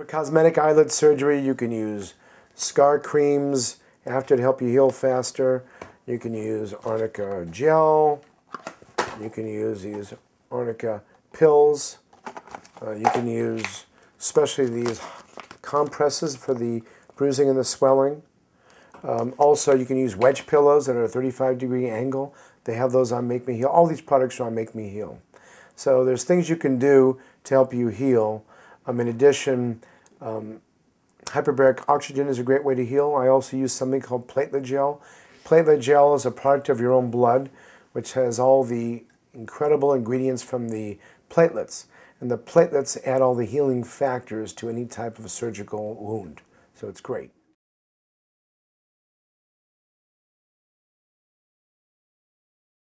For cosmetic eyelid surgery, you can use scar creams after to help you heal faster. You can use arnica gel. You can use these arnica pills. Uh, you can use especially these compresses for the bruising and the swelling. Um, also, you can use wedge pillows that are a 35 degree angle. They have those on Make Me Heal. All these products are on Make Me Heal. So there's things you can do to help you heal. Um, in addition, um, hyperbaric oxygen is a great way to heal. I also use something called platelet gel. Platelet gel is a product of your own blood, which has all the incredible ingredients from the platelets. And the platelets add all the healing factors to any type of a surgical wound. So it's great.